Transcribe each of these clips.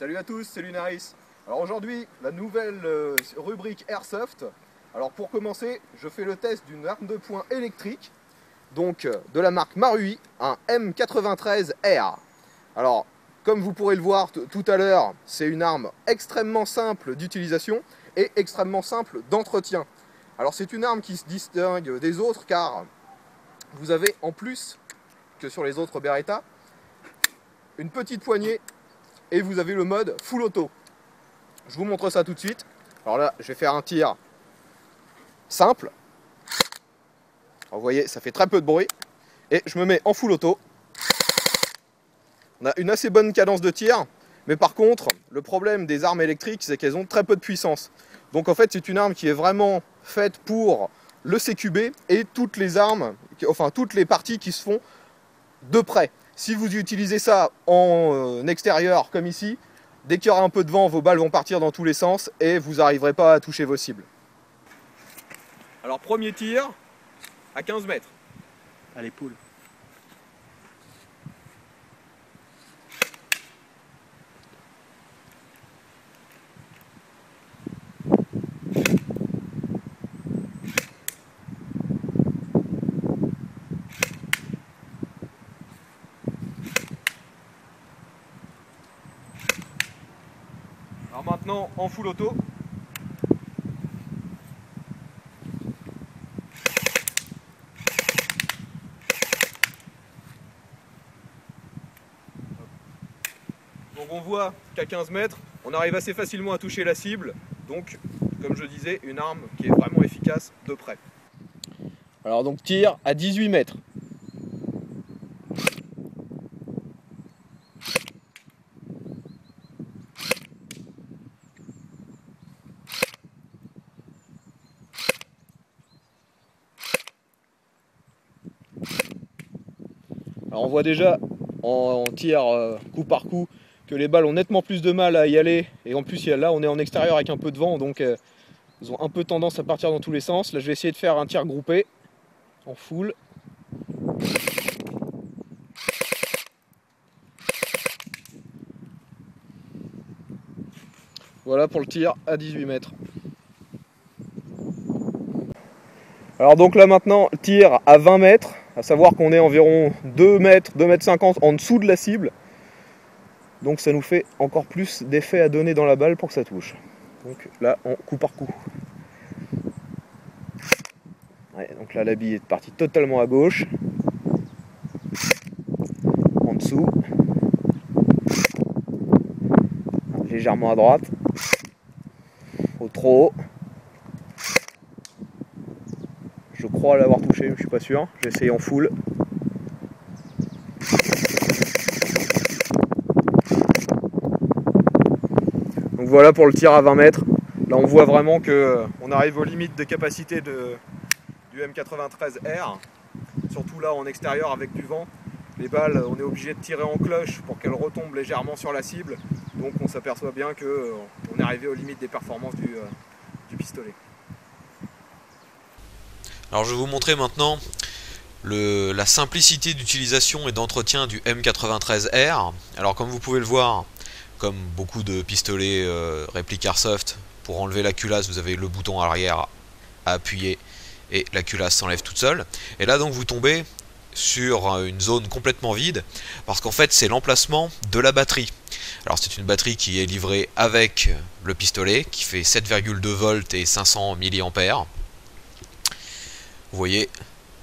Salut à tous, c'est Lunaris. Alors aujourd'hui, la nouvelle euh, rubrique Airsoft. Alors pour commencer, je fais le test d'une arme de poing électrique, donc euh, de la marque Marui, un M93R. Alors, comme vous pourrez le voir tout à l'heure, c'est une arme extrêmement simple d'utilisation et extrêmement simple d'entretien. Alors c'est une arme qui se distingue des autres car vous avez en plus que sur les autres Beretta une petite poignée et vous avez le mode full auto. Je vous montre ça tout de suite. Alors là, je vais faire un tir simple. vous voyez, ça fait très peu de bruit. Et je me mets en full auto. On a une assez bonne cadence de tir. Mais par contre, le problème des armes électriques, c'est qu'elles ont très peu de puissance. Donc en fait, c'est une arme qui est vraiment faite pour le CQB et toutes les armes, enfin toutes les parties qui se font de près. Si vous utilisez ça en euh, extérieur comme ici, dès qu'il y aura un peu de vent, vos balles vont partir dans tous les sens et vous n'arriverez pas à toucher vos cibles. Alors premier tir à 15 mètres. À l'épaule. Maintenant en full auto. Donc on voit qu'à 15 mètres, on arrive assez facilement à toucher la cible. Donc, comme je disais, une arme qui est vraiment efficace de près. Alors donc tir à 18 mètres. Alors on voit déjà en, tir euh, coup par coup que les balles ont nettement plus de mal à y aller et en plus là on est en extérieur avec un peu de vent donc euh, ils ont un peu tendance à partir dans tous les sens. Là je vais essayer de faire un tir groupé en full. Voilà pour le tir à 18 mètres. Alors donc là maintenant, tir à 20 mètres à savoir qu'on est environ 2 mètres, 2 mètres 50 en dessous de la cible. Donc ça nous fait encore plus d'effet à donner dans la balle pour que ça touche. Donc là, coup par coup. donc là, la bille est partie totalement à gauche. En dessous. Légèrement à droite. Au trop haut. Je crois l'avoir touché, mais je suis pas sûr. J'ai essayé en full. Donc voilà pour le tir à 20 mètres. Là on voit vraiment que euh, on arrive aux limites de capacité de, du M93R. Surtout là en extérieur avec du vent. Les balles, on est obligé de tirer en cloche pour qu'elles retombent légèrement sur la cible. Donc on s'aperçoit bien qu'on euh, est arrivé aux limites des performances du, euh, du pistolet. Alors je vais vous montrer maintenant la simplicité d'utilisation et d'entretien du M93R. Alors comme vous pouvez le voir, comme beaucoup de pistolets euh, répliques Airsoft, pour enlever la culasse, vous avez le bouton arrière à appuyer et la culasse s'enlève toute seule. Et là donc vous tombez sur une zone complètement vide parce qu'en fait c'est l'emplacement de la batterie. Alors c'est une batterie qui est livrée avec le pistolet qui fait 7,2 volts et 500 mAh. Vous voyez,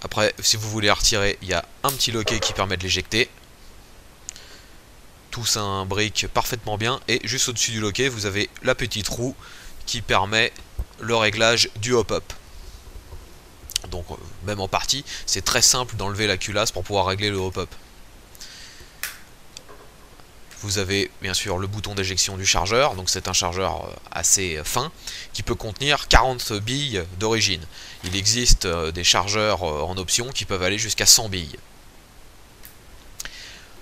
après, si vous voulez retirer, il y a un petit loquet qui permet de l'éjecter. Tout s'imbrique parfaitement bien. Et juste au-dessus du loquet, vous avez la petite roue qui permet le réglage du hop-up. Donc, euh, même en partie, c'est très simple d'enlever la culasse pour pouvoir régler le hop-up. Vous avez bien sûr le bouton d'éjection du chargeur, donc c'est un chargeur euh, assez fin qui peut contenir 40 billes d'origine. Il existe euh, des chargeurs euh, en option qui peuvent aller jusqu'à 100 billes.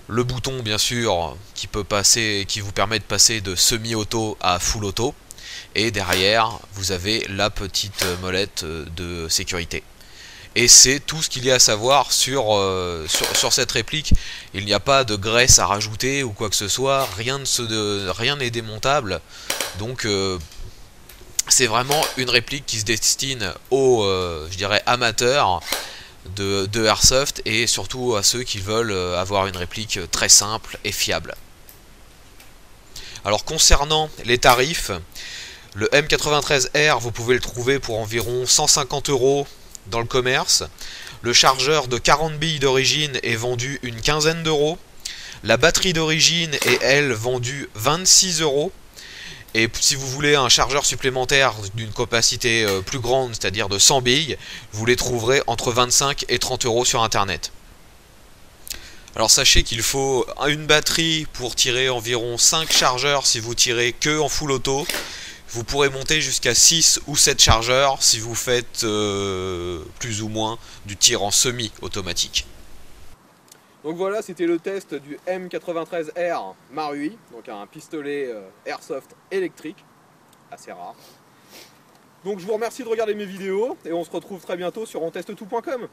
Le bouton bien sûr qui peut passer, qui vous permet de passer de semi-auto à full auto. Et derrière vous avez la petite molette de sécurité. Et c'est tout ce qu'il y a à savoir sur, euh, sur, cette réplique. Il n'y a pas de graisse à rajouter ou quoi que ce soit, rien n'est démontable. Donc euh, c'est vraiment une réplique qui se destine aux, euh, je dirais, amateurs de, de, Airsoft et surtout à ceux qui veulent avoir une réplique très simple et fiable. Alors concernant les tarifs, le M93R, vous pouvez le trouver pour environ 150 euros dans le commerce. Le chargeur de 40 billes d'origine est vendu une quinzaine d'euros. La batterie d'origine est elle vendue 26 euros. Et si vous voulez un chargeur supplémentaire d'une capacité euh, plus grande, c'est-à-dire de 100 billes, vous les trouverez entre 25 et 30 euros sur internet. Alors sachez qu'il faut une batterie pour tirer environ 5 chargeurs si vous tirez que en full auto vous pourrez monter jusqu'à 6 ou 7 chargeurs si vous faites euh, plus ou moins du tir en semi-automatique. Donc voilà, c'était le test du M93R Marui, donc un pistolet euh, airsoft électrique, assez rare. Donc je vous remercie de regarder mes vidéos et on se retrouve très bientôt sur onteste-tout.com.